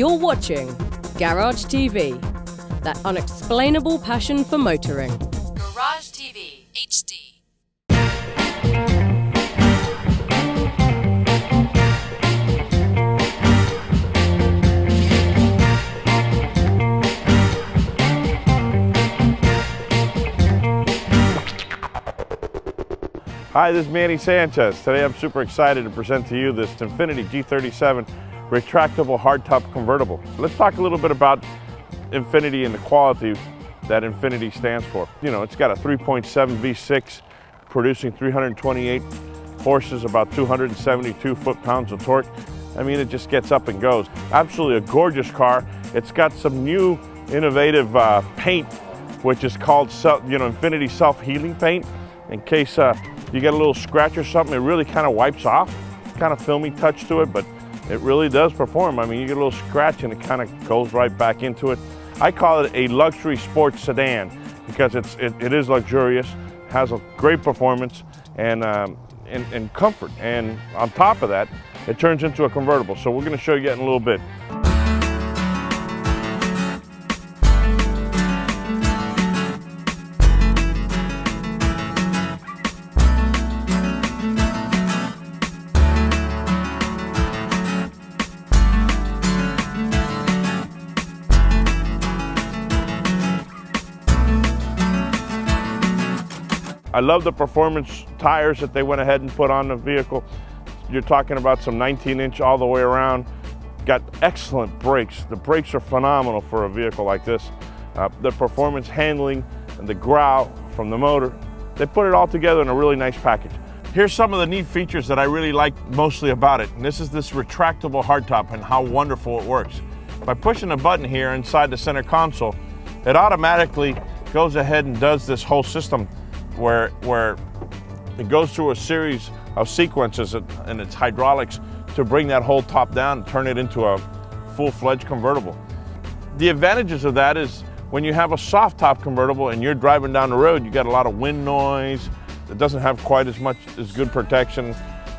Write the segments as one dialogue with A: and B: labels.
A: You're watching Garage TV, that unexplainable passion for motoring.
B: Garage TV HD.
C: Hi, this is Manny Sanchez. Today I'm super excited to present to you this Infiniti G37 retractable hardtop convertible. Let's talk a little bit about Infiniti and the quality that Infiniti stands for. You know, it's got a 3.7 V6 producing 328 horses, about 272 foot-pounds of torque. I mean, it just gets up and goes. Absolutely a gorgeous car. It's got some new innovative uh, paint, which is called, you know, Infiniti self-healing paint. In case uh, you get a little scratch or something, it really kind of wipes off. Kind of filmy touch to it, but it really does perform. I mean, you get a little scratch and it kind of goes right back into it. I call it a luxury sports sedan because it's, it, it is luxurious, has a great performance and, um, and, and comfort. And on top of that, it turns into a convertible. So we're gonna show you that in a little bit. I love the performance tires that they went ahead and put on the vehicle. You're talking about some 19 inch all the way around. Got excellent brakes. The brakes are phenomenal for a vehicle like this. Uh, the performance handling and the growl from the motor, they put it all together in a really nice package. Here's some of the neat features that I really like mostly about it. And this is this retractable hardtop and how wonderful it works. By pushing a button here inside the center console, it automatically goes ahead and does this whole system where, where it goes through a series of sequences and its hydraulics to bring that whole top down and turn it into a full-fledged convertible. The advantages of that is when you have a soft top convertible and you're driving down the road, you got a lot of wind noise. It doesn't have quite as much as good protection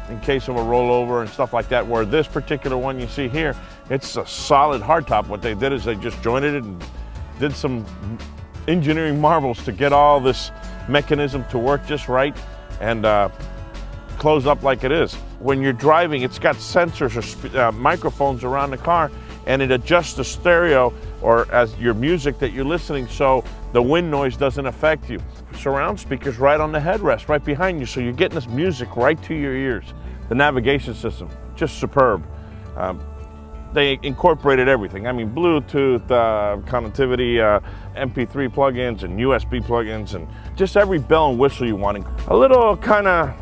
C: in case of a rollover and stuff like that. Where this particular one you see here, it's a solid hardtop. What they did is they just jointed it and did some engineering marvels to get all this mechanism to work just right and uh, close up like it is. When you're driving, it's got sensors or uh, microphones around the car and it adjusts the stereo or as your music that you're listening so the wind noise doesn't affect you. Surround speakers right on the headrest, right behind you, so you're getting this music right to your ears. The navigation system, just superb. Um, they incorporated everything. I mean, Bluetooth, uh, connectivity, uh, MP3 plugins, and USB plugins, and just every bell and whistle you want. A little kind of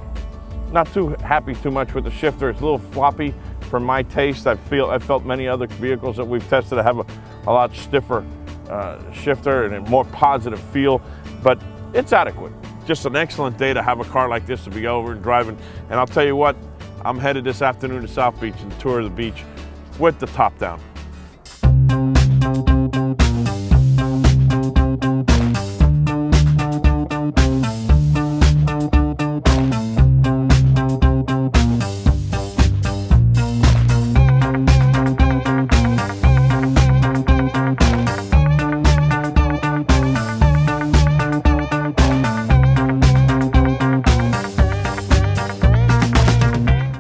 C: not too happy too much with the shifter. It's a little floppy for my taste. I feel I felt many other vehicles that we've tested have a, a lot stiffer uh, shifter and a more positive feel, but it's adequate. Just an excellent day to have a car like this to be over and driving. And I'll tell you what, I'm headed this afternoon to South Beach and tour the beach with the top down.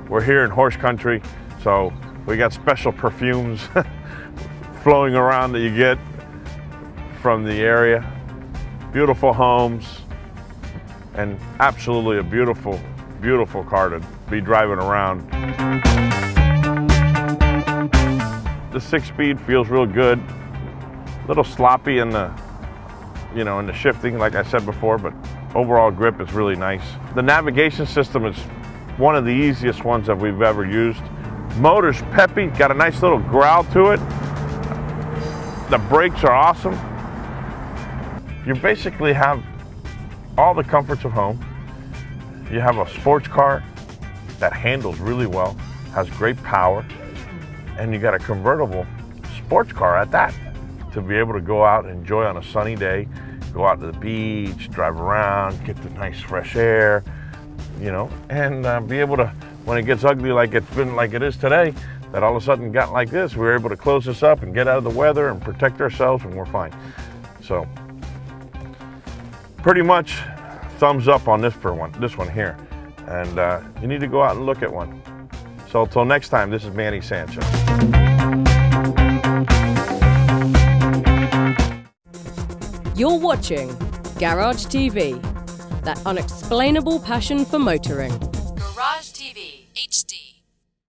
C: We're here in horse country, so we got special perfumes flowing around that you get from the area. Beautiful homes and absolutely a beautiful, beautiful car to be driving around. The six speed feels real good. A little sloppy in the, you know, in the shifting, like I said before, but overall grip is really nice. The navigation system is one of the easiest ones that we've ever used. Motor's peppy, got a nice little growl to it. The brakes are awesome. You basically have all the comforts of home. You have a sports car that handles really well, has great power, and you got a convertible sports car at that to be able to go out and enjoy on a sunny day, go out to the beach, drive around, get the nice fresh air, you know, and uh, be able to when it gets ugly like it's been like it is today, that all of a sudden got like this. We were able to close this up and get out of the weather and protect ourselves and we're fine. So pretty much thumbs up on this for one, this one here. And uh, you need to go out and look at one. So until next time, this is Manny Sanchez.
A: You're watching Garage TV, that unexplainable passion for motoring.